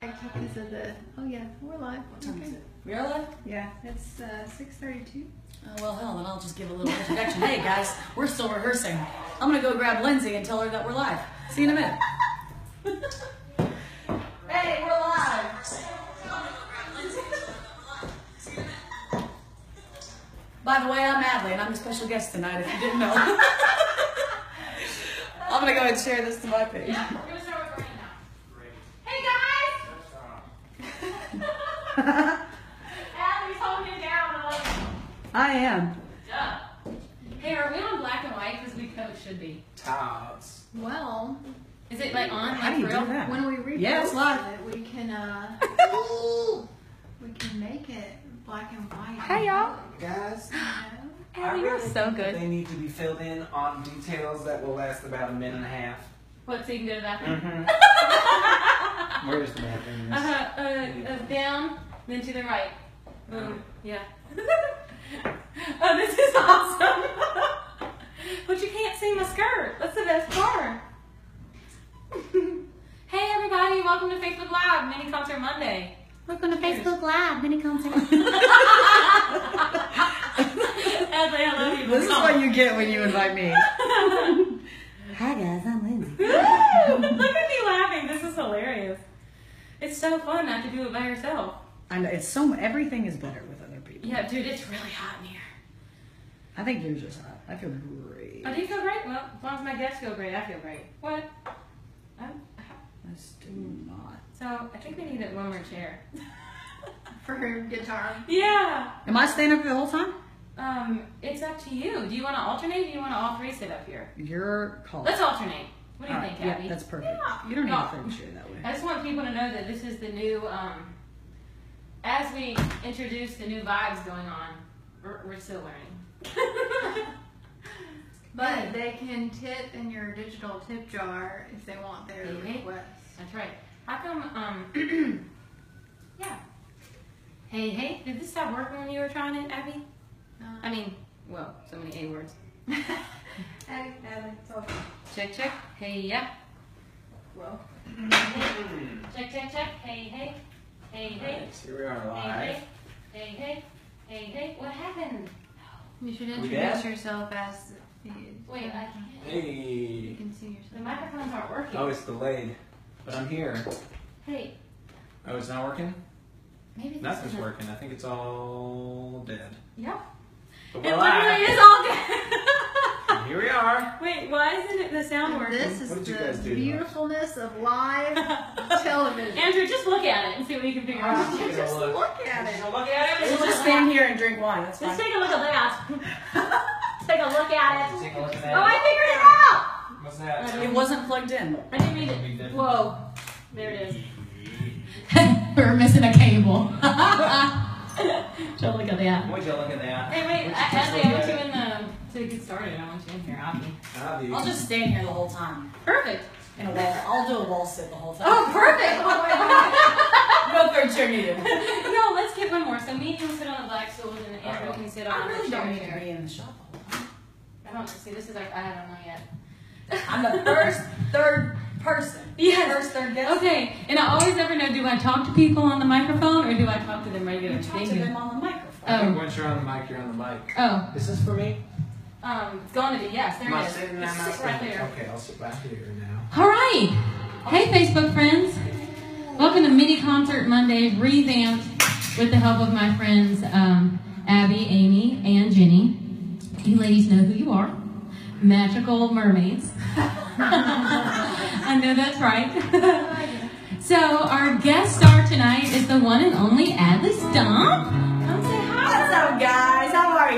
Because of the, oh yeah, we're live. What time is it? We are live? Yeah, it's uh, 6.32. Oh, well, hell, then I'll just give a little introduction. hey, guys, we're still rehearsing. I'm gonna go grab Lyndsey and tell her that we're live. See you in a minute. hey, we're live. By the way, I'm Adley, and I'm the special guest tonight, if you didn't know. I'm gonna go ahead and share this to my page. We're gonna start with Rain now. Abby's holding it down. I am. it. Duh. Hey, are we on black and white? Because we coach should be. Tots. Well, Is it like on? How like do you real? do that? when we repost Yeah, it's live. it, we can, uh, we can make it black and white. Hey, y'all. Guys, You know? I Abby, you're really so think good. They need to be filled in on details that will last about a minute and a half. What, so you can go to the bathroom? Mm-hmm. Where's the bathroom? Uh, uh, uh, down, then to the right. Oh. Boom. Yeah. oh, this is awesome. but you can't see my skirt. That's the best part. hey, everybody. Welcome to Facebook Live, Mini Concert Monday. Welcome to Facebook Live mini concert. Ashley, I love you. This is what you get when you invite me. Hi guys, I'm Lyndsey. Look at me laughing. This is hilarious. It's so fun not to do it by yourself. I know it's so everything is better with other people. Yeah, dude, it's really hot in here. I think you're just hot. I feel great. Oh, do you feel great? Well, as long as my guests feel great, I feel great. What? I'm, Let's do not. so I think we need one more chair. For her guitar. Yeah. Am I staying up here the whole time? Um, it's up to you. Do you want to alternate? Or do you want to all three sit up here? Your call. Let's alternate. What do you All right, think, yeah, Abby? that's perfect. Yeah. You don't need No. to finish it that way. I just want people to know that this is the new. Um, as we introduce the new vibes going on, we're, we're still learning. But they can tip in your digital tip jar if they want their Maybe. request. That's right. How come? Um, yeah. Hey, hey, did this stop working when you were trying it, Abby? I mean, well, so many A words. Hey, Natalie, it's good. Check, check. Hey, yeah. Well, Check, check, check. Hey, hey. Hey, hey. Thanks. Here we are Hey, live. hey. Hey, hey. Hey, hey. What happened? you should introduce yourself as the. Wait, I can't. Hey. You can see yourself. The microphones aren't working. Oh, it's delayed. But I'm here. Hey, Oh, it's not working? maybe this Nothing's isn't- working. I think it's all dead. Yep. But It we're literally live. is all good. Here we are. Wait, why isn't it the sound working? this is What did you guys the do? beautifulness of live television. Andrew, just look at it and see what you can figure out. Take Just look. look at it. Look at We'll just stand here and drink wine. That's Just fine. take a look at that. take a look at it. Take a look at Oh. I figured it out. What's that? It wasn't plugged in. I didn't mean it. did. Whoa. There it is. We're missing a cable. Don't look at that. Would you look at that? Hey, wait, Would you I- just Ashley, look I want at you it? in the to get started. I want you in here, Abby. Abby. I'll just stand here the whole time. Perfect. In a wall. I'll do a wall sit the whole time. Oh, perfect. Oh my God. no third chair needed. no, let's get one more. So me can sit on the black stools and Andrew can sit on I the really don't chair need to be in the shop the whole time. I don't see. This is like I don't know yet. I'm the first third person. Yes. First third guest. Okay, and I always never know: do I talk to people on the microphone or do I talk to them regular? You talk to you. them on the microphone. I think Oh. once you're on the mic, you're on the mic. Oh, Is this for me? Um, it's going to be yes. There Am it is. sitting It's there just right there. Okay, I'll sit back here now. All right. Hey, Facebook friends. Welcome to Mini Concert Monday, revamped with the help of my friends um, Abby, Amy, and Jenny. You ladies know who you are. Magical mermaids. I know that's right. so our guest star tonight is the one and only Adley Stump. Come say hi. What's up, guys? How are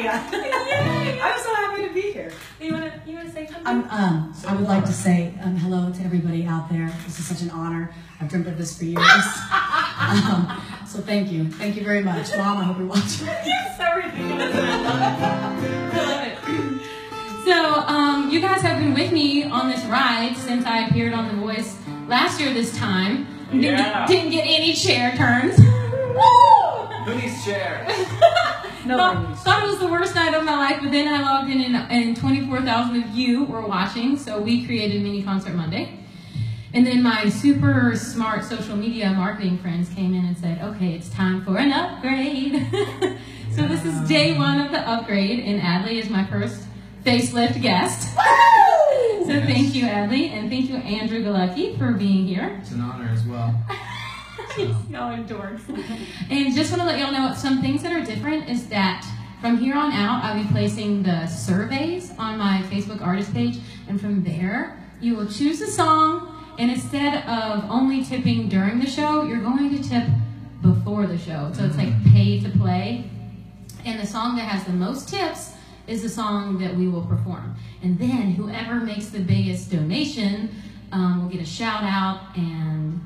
you? I'm so happy to be here. You wanna you wanna say something? I'm, um, I would like to say um, hello to everybody out there. This is such an honor. I've dreamt of this for years. um, so thank you. Thank you very much. Mom, I hope you're watching. You're so ridiculous. I love it. I love it. So, um, you guys have been with me on this ride since I appeared on The Voice last year this time. Didn't, Yeah. get, didn't get any chair turns. Who needs chairs? Nobody thought, needs thought it was the worst night of my life, but then I logged in and, and 24,000 of you were watching, so we created Mini Concert Monday. And then my super smart social media marketing friends came in and said, okay, it's time for an upgrade. so this is day one of the upgrade, and Adley is my first facelift guest. so thank you, Adley, and thank you, Andrew Galecki, for being here. It's an honor as well. y'all are dorks. and just want to let y'all know some things that are different is that from here on out, I'll be placing the surveys on my Facebook artist page, and from there, you will choose a song, and instead of only tipping during the show, you're going to tip before the show. So it's like pay to play. And the song that has the most tips is the song that we will perform. And then whoever makes the biggest donation um, will get a shout out, and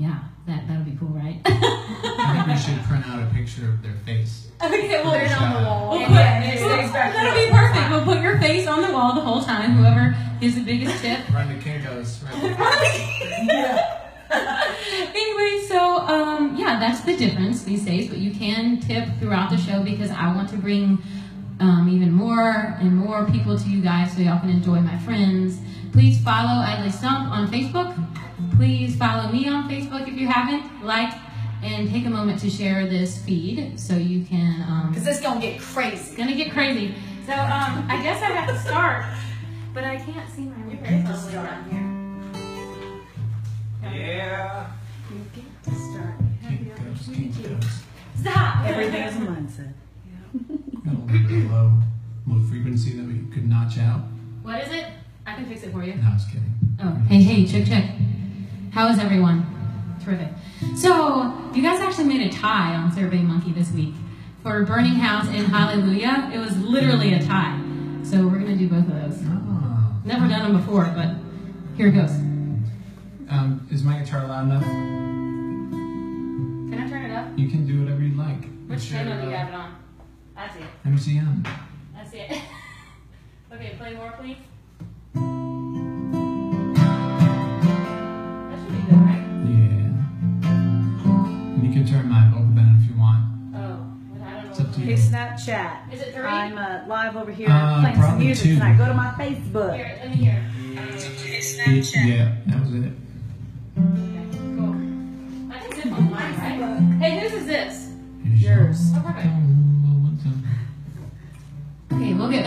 yeah, that that'll be cool, right? I think we should print out a picture of their face. Okay, well, There's on the wall. We'll put, then it we'll- stays back that'll be perfect. We'll put your face on the wall the whole time. Whoever gives the biggest tip. Run to Kinko's. Right anyway, so um, yeah, that's the difference these days. But you can tip throughout the show because I want to bring um, even more and more people to you guys so y'all can enjoy my friends. Please follow Adley Stump on Facebook. Please follow me on Facebook if you haven't. Like and take a moment to share this feed so you can. Um, Because it's gonna get crazy. It's gonna get crazy. So um, I guess I have to start, but I can't see my ready to words start. down here. Yeah. You get to start. Kinko's, Kinko's. Stop. Everything is a mindset. Got a little bit low, low frequency that we could notch out. What is it? I can fix it for you. No, I was kidding. Oh, hey, hey, check, check. How is everyone? Terrific. So, you guys actually made a tie on Survey Monkey this week for Burning House and Hallelujah. It was literally a tie. So, we're going to do both of those. Oh. Never done them before, but here it goes. Um, is my guitar loud enough? Can I turn it up? You can do whatever you like. Which channel do you have it on? I That's it. MCM. That's it. okay, play more, please. Snapchat. Is it three? I'm uh, live over here Uh, playing some music two. tonight. Go to my Facebook. Here, let me hear. Yeah, that was it. Okay, cool. I think this one's mine, right? Hey, whose is this? Yours. Oh, perfect. Okay, we'll get.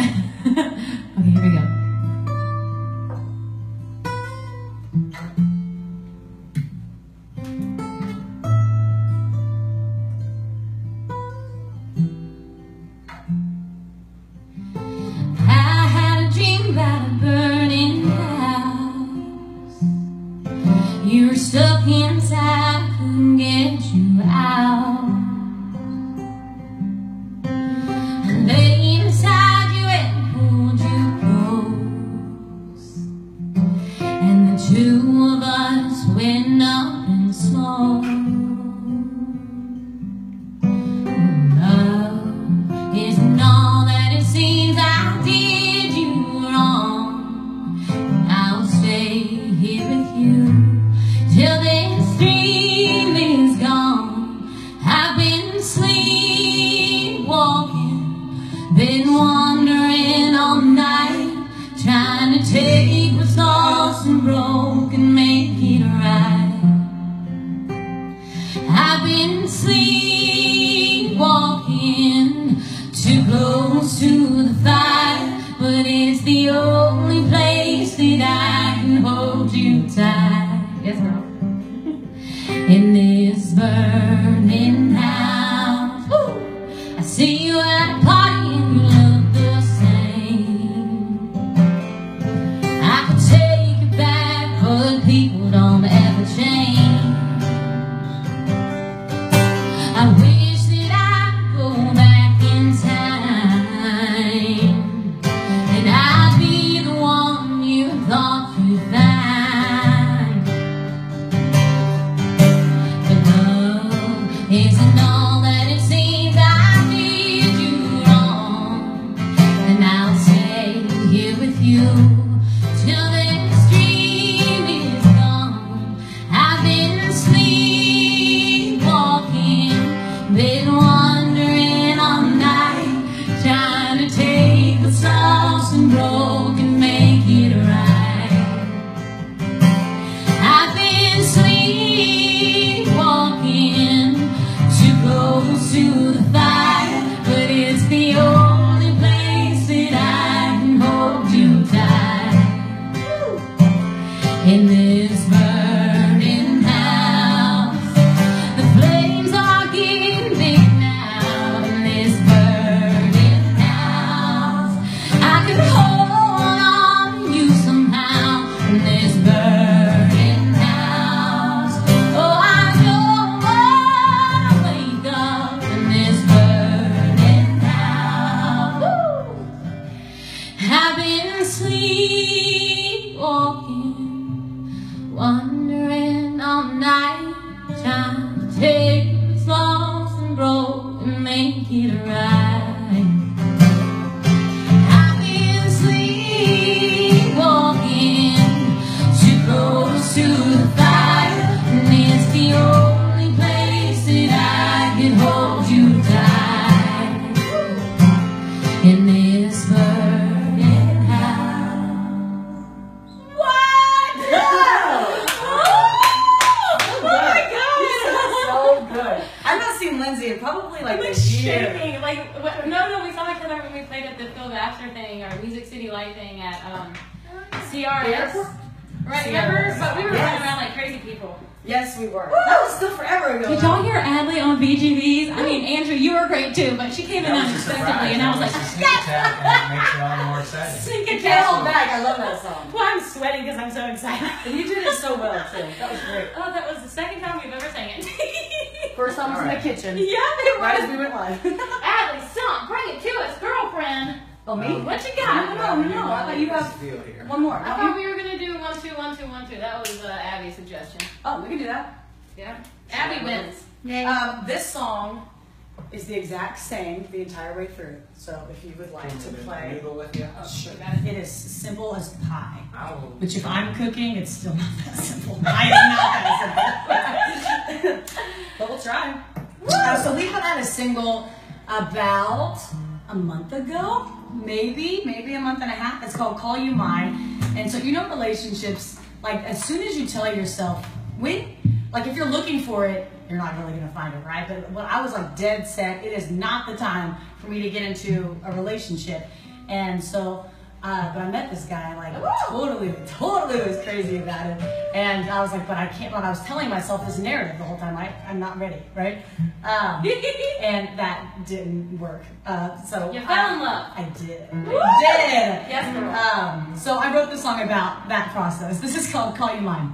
Do that. Yeah. Abby wins. Yay. Um, this song is the exact same the entire way through. So if you would like to play, Noodle with you. oh, sure. it. It is simple as pie. I. Which if I'm cooking, it's still not that simple. I am not that simple. but we'll try. Uh, so we put out a single about a month ago, maybe, maybe a month and a half. It's called Call You Mine. And so you know relationships, like as soon as you tell yourself, when like if you're looking for it, you're not really gonna find it, right? But when I was like dead set, it is not the time for me to get into a relationship. And so uh, but I met this guy, like totally, totally was crazy about it. And I was like, but I can't. But I was telling myself this narrative the whole time. I, I'm not ready, right? Um, and that didn't work. Uh, so You fell in love. I did. I did. Yes, girl. Um, so I wrote this song about that process. This is called "Call You Mine."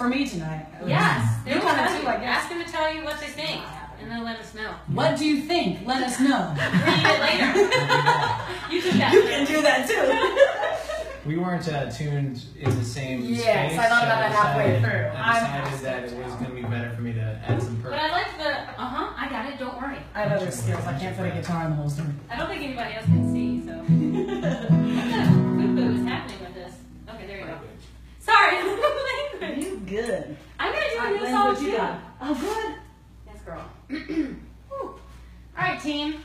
For me tonight. Yes, they'll kind of tell too. I guess. Ask them to tell you what they think, and they'll let us know. What do you think? Let us know. Read it later. you took that. you can do that too. We weren't uh, tuned in the same Yes, space. I thought so about that halfway decided- through. I I'm- decided that it was going to be better for me to add some But. I like the. Uh huh. I got it. Don't worry. I have other skills. I can't put a guitar in the holster. I don't think anybody else can see. So. Sorry. language. You good. I'm gonna do a new Lynn, song what you too. got? Oh, good. Yes, girl. All right, team.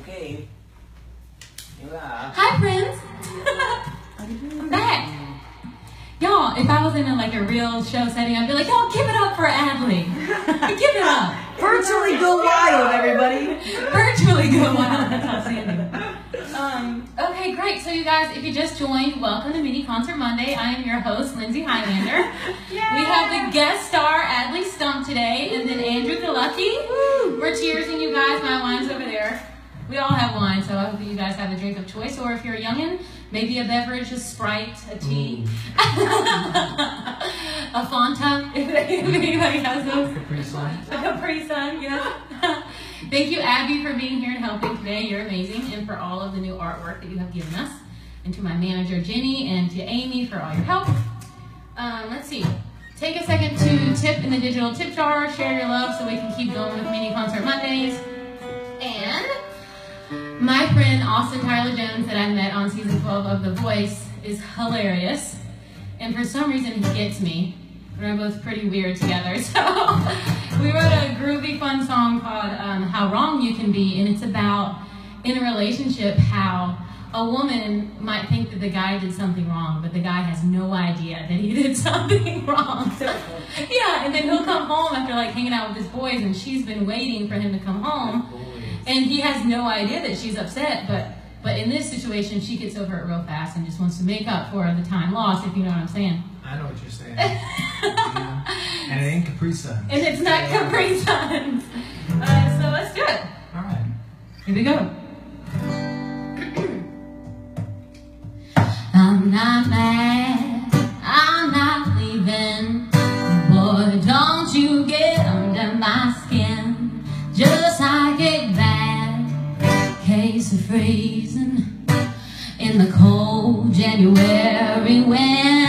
Okay. Yeah. Hi, friends. I'm back. Y'all, if I was in a, like a real show setting, I'd be like, y'all, give it up for Adley. give it up. Virtually go wild, everybody. Virtually go wild. That's outstanding. Um, okay, great. So, you guys, if you just joined, welcome to Mini Concert Monday. I am your host, Lyndsey Highlander. We have the guest star, Adley Stump, today, and then Andrew Galucky. We're cheersing you guys. My wine's over there. We all have wine, so I hope that you guys have a drink of choice. Or if you're a youngin', maybe a beverage, a Sprite, a tea, a Fanta, if anybody has those. Capri Sun. A Capri Sun, yes. Thank you, Abby, for being here and helping today. You're amazing. And for all of the new artwork that you have given us. And to my manager, Jenny, and to Amy for all your help. Um, let's see. Take a second to tip in the digital tip jar, share your love so we can keep going with Mini Concert Mondays. And my friend Austin Tyler Jones that I met on season 12 of The Voice is hilarious. And for some reason, he gets me. We're both pretty weird together. So we wrote a groovy, fun song called um, How Wrong You Can Be. And it's about in a relationship how a woman might think that the guy did something wrong, but the guy has no idea that he did something wrong. yeah, and then he'll come home after like hanging out with his boys, and she's been waiting for him to come home, and he has no idea that she's upset. But but in this situation, she gets over it real fast and just wants to make up for the time lost, if you know what I'm saying. I know what you're saying. Yeah. And it ain't Capri Sun. And it's not Capri Suns. Uh, so let's do it. All right. Here we go. I'm not mad, I'm not leaving. Boy, don't you get under my skin. Just like a bad case of freezing in the cold January when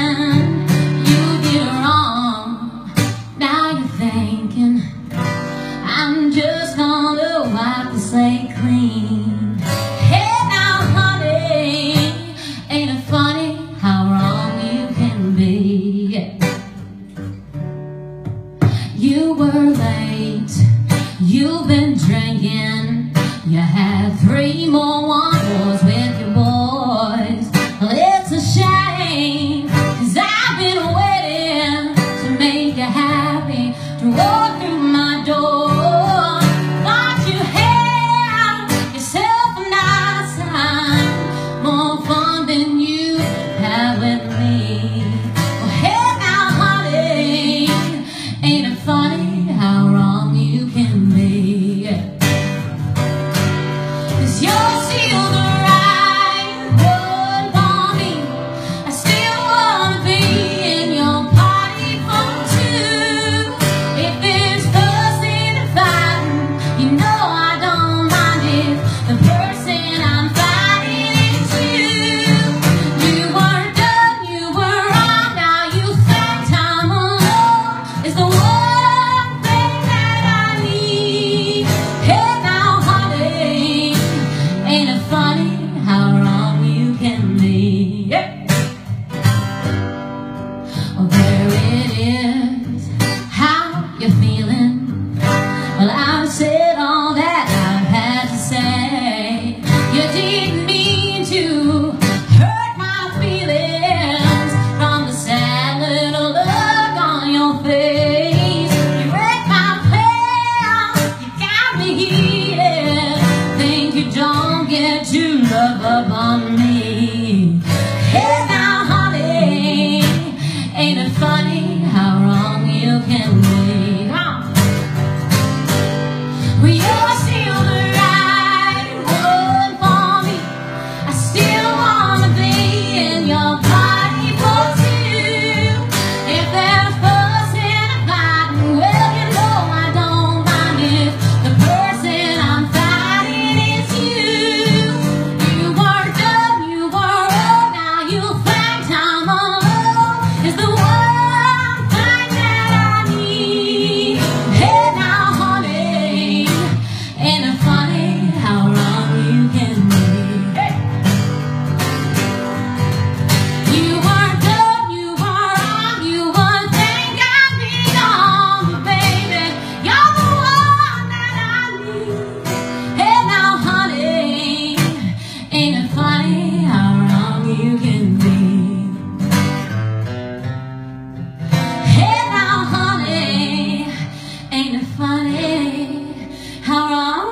funny how wrong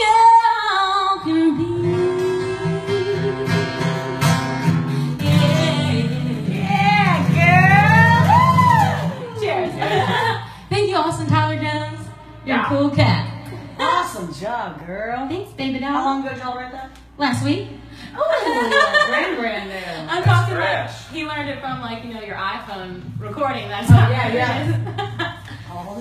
you can be. Yeah, yeah girl. Cheers. Thank you, Austin Tyler Jones. You're yeah. a cool cat. Awesome job, girl. Thanks, baby doll. How long ago did y'all write that? Last week. Oh, grand grand. I'm That's talking trash. he learned it from like you know your iPhone recording. That's oh, yeah, yeah.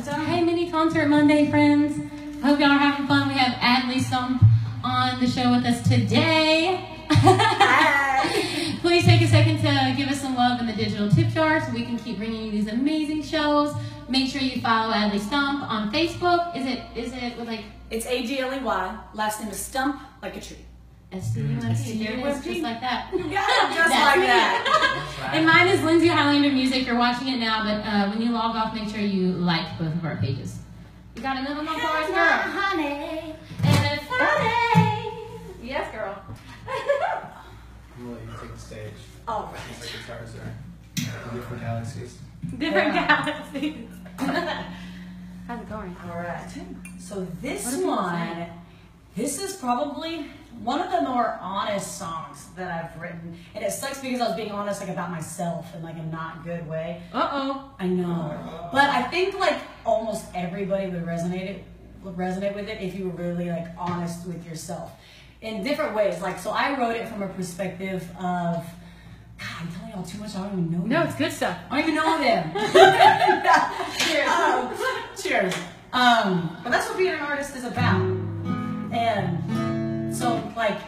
All hey, mini concert Monday, friends. Hope y'all are having fun. We have Adley Stump on the show with us today. Please take a second to give us some love in the digital tip jar so we can keep bringing you these amazing shows. Make sure you follow Adley Stump on Facebook. Is it is it with like It's A D L E Y. Last name is Stump like a tree. S T U M P? There it is, just like that. It just like that. And mine is Lyndsey Highlander Music. You're watching it now, but uh, when you log off, make sure you like both of our pages. You got another one for us, girl? honey. And it's Friday. Yes, girl. We'll let you take the stage. All right. Just like guitars are different galaxies. Different Yeah. galaxies. How's it going? All right. So this one? This is probably one of the more honest songs that I've written, and it sucks because I was being honest like about myself in like a not good way. Uh oh. I know, but I think like almost everybody would resonate it, would resonate with it if you were really like honest with yourself in different ways. Like, so I wrote it from a perspective of. God, I'm telling y'all too much. I don't even know. No, them. it's good stuff. I don't even know them. Cheers. Um, cheers. Um, but that's what being an artist is about. And so, like,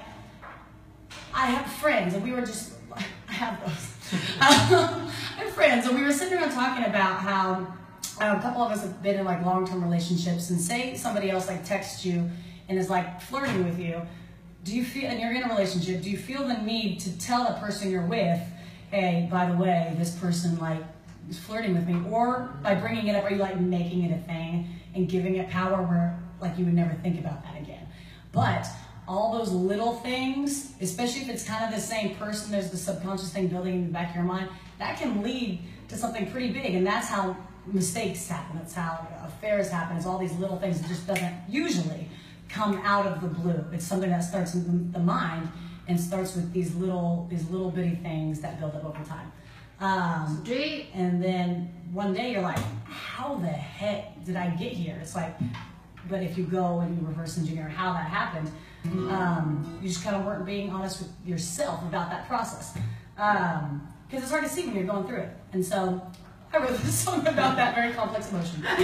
I have friends, and we were just, I have those. Um, I have friends, and we were sitting around talking about how uh, a couple of us have been in like long-term relationships, and say somebody else like texts you and is like flirting with you. Do you feel, and you're in a relationship, do you feel the need to tell the person you're with, hey, by the way, this person like is flirting with me, or by bringing it up, are you like making it a thing and giving it power where like you would never think about that again? But all those little things, especially if it's kind of the same person, there's the subconscious thing building in the back of your mind, that can lead to something pretty big. And that's how mistakes happen. That's how affairs happen. It's all these little things. that just doesn't usually come out of the blue. It's something that starts in the, mind and starts with these little these little bitty things that build up over time. Um, and then one day you're like, how the heck did I get here? It's like, but if you go and you reverse engineer how that happened, um, you just kind of weren't being honest with yourself about that process. Because it's hard to see when you're going through it. And so I wrote this song about that very complex emotion. Um,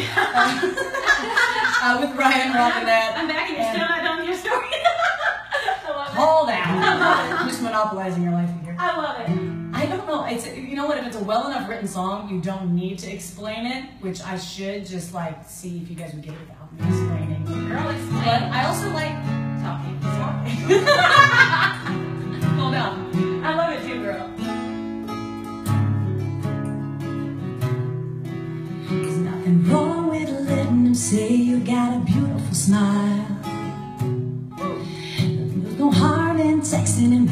uh, with Ryan Robinette. I'm back and you're still not done your story. I love it. Call down. Just monopolizing your life here. I love it. I don't know. It's you know what? If it's a well enough written song, you don't need to explain it, which I should just like see if you guys would get it me explaining. Girl, But. I also like talking. Hold on. I love it too, girl. There's nothing wrong with letting them say you got a beautiful smile. There's no harm in texting him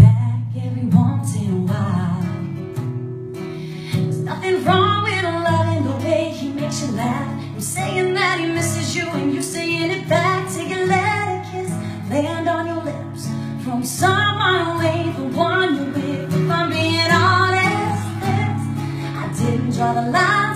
someone away, the one you're with. If I'm being honest, I didn't draw the lines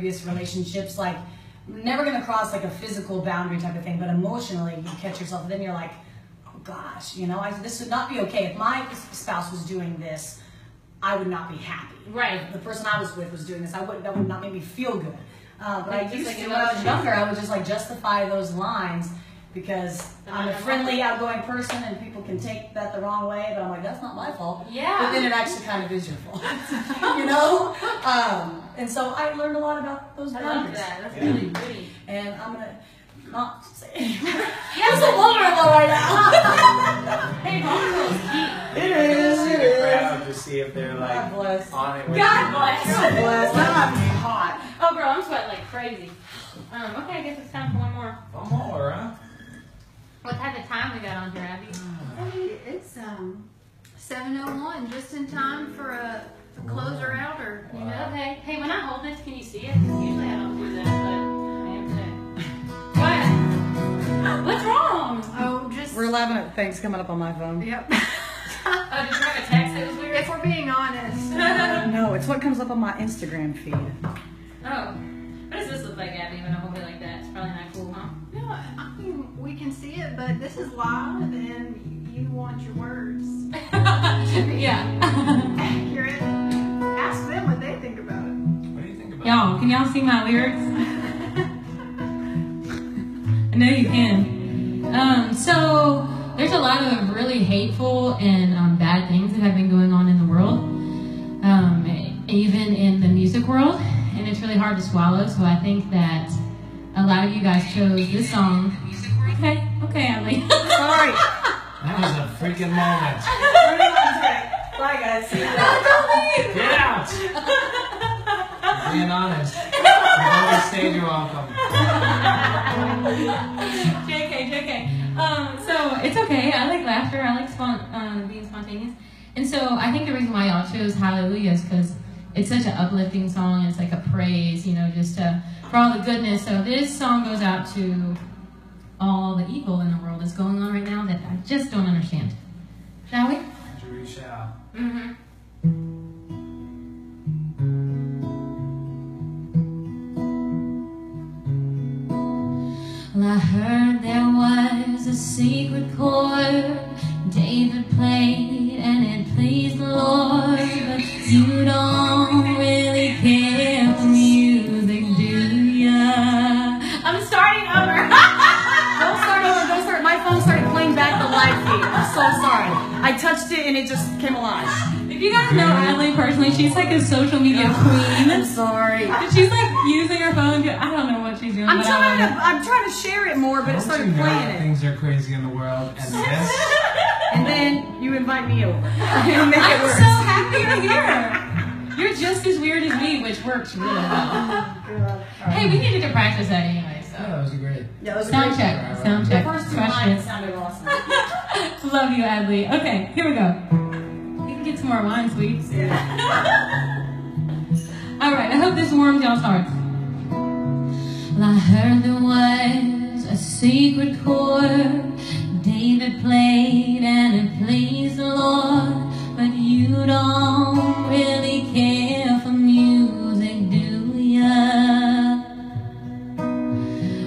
previous relationships like never gonna cross like a physical boundary type of thing, but emotionally you catch yourself and then you're like, oh gosh, you know, I, this would not be okay. If my spouse was doing this, I would not be happy. Right. If the person I was with was doing this, I would that would not make me feel good. Uh, but I Just used like to, when I was younger, I would just like justify those lines because I'm a friendly, outgoing person and people can take that the wrong way. But I'm like, that's not my fault. Yeah. But then it actually kind of is your fault, you know. Um, and so I learned a lot about those I love boundaries. that. That's Yeah. really pretty. And I'm gonna not say. I'm so vulnerable right now. Hey, vulnerable is key. it Just see It the is. crowd to see if they're God like bless. on it with God you. bless. God bless. I'm hot. Oh, girl, I'm sweating like crazy. Um, okay, I guess it's time for one more. One more, huh? What type of time we got on here, Abby? Hey, It's um, 7:01, just in time for a, a closer outer. You know. Okay. Hey, when I hold this, can you see it? 'Cause usually I don't do that, but I am today. What? What's wrong? Oh, just We're laughing at things coming up on my phone. Yep. Oh, did you have a text that was weird? if we're being honest. No, it's what comes up on my Instagram feed. Oh. What does this look like, Abby, when I hold it like can see it, but this is live, and you want your words to yeah. accurate. Ask them what they think about it. What do you think about it? y'all, can y'all see my lyrics? I know you can. Um, so there's a lot of really hateful and um, bad things that have been going on in the world, um, even in the music world, and it's really hard to swallow. So I think that a lot of you guys chose this song. Okay, okay, Sorry. That was a freaking moment. Bye, guys. Get out! Being honest. You've always stayed, you're welcome. JK, JK. Um, so it's okay. I like laughter. I like spon- um, being spontaneous. And so I think the reason why y'all chose Hallelujah is because it's such an uplifting song. It's like a praise, you know, just uh, for all the goodness. So this song goes out to all the evil in the world that's going on right now that I just don't understand. Shall we? We shall. Mm-hmm. Well, I heard there was a secret chord David played and it pleased the Lord. So sorry. I touched it and it just came alive. if you guys know Adley personally, she's like a social media queen. I'm sorry. And She's like using her phone. To, I don't know what she's doing. I'm but I love trying to. I'm trying to share it more, but it Don't started you know playing it. things are crazy in the world, and this? And then you invite me over. and make it I'm worse. so happy you're here. You're just as weird as me, which works really well. Hey, we needed to practice that anyway. Oh, So that was great. Yeah, it was a sound great- check, sound The first two Question. lines sounded awesome. Love you, Adley. Okay, here we go. We can get some more wine, sweets. All right. I hope this warms y'all's hearts. Well, I heard there was a secret chord David played and it pleased the Lord. But you don't really care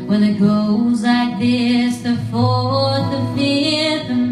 Well, it goes like this the fourth, the fifth, the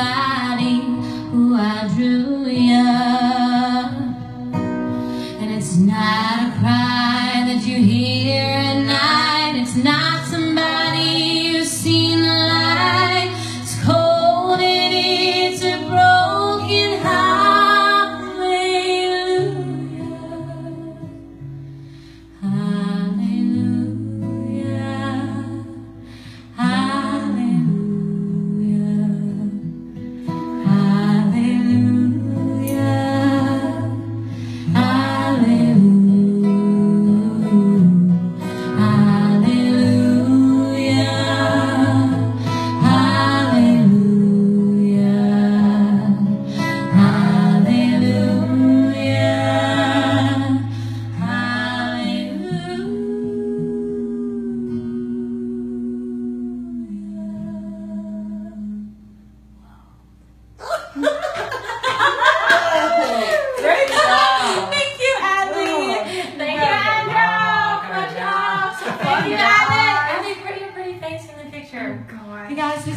somebody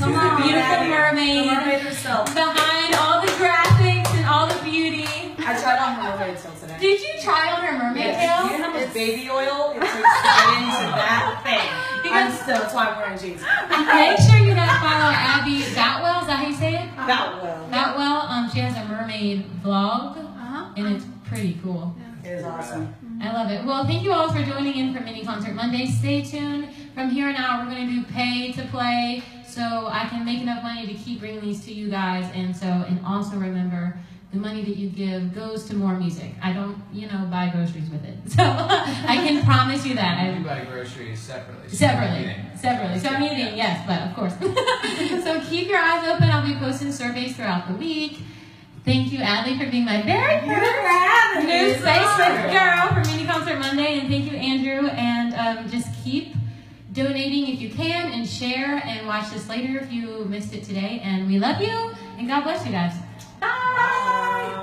This the beautiful Adley. The mermaid mermaid herself. behind all the graphics and all the beauty. I tried on her mermaid tail today. Did you try on her mermaid Yes. tail? You know how much baby oil it takes to get into that thing? I'm still, that's why I'm wearing jeans. Make sure you guys follow Abby Gatwell. Is that how you say it? That will. Gatwell. Um, she has a mermaid vlog, Uh-huh. and it's pretty cool. It is awesome. I love it. Well, thank you all for joining in for Mini Concert Monday. Stay tuned. From here on out, we're going to do pay to play so I can make enough money to keep bringing these to you guys. And so, and also remember, the money that you give goes to more music. I don't, you know, buy groceries with it. So I can promise you that. I, You buy groceries separately. so Separately, eating. separately. So I'm eating, yes, but of course. so keep your eyes open. I'll be posting surveys throughout the week. Thank you, Adley, for being my very first new Facebook girl for Mini Concert Monday, and thank you, Andrew. And um, just keep donating if you can, and share, and watch this later if you missed it today. And we love you, and God bless you guys. Bye.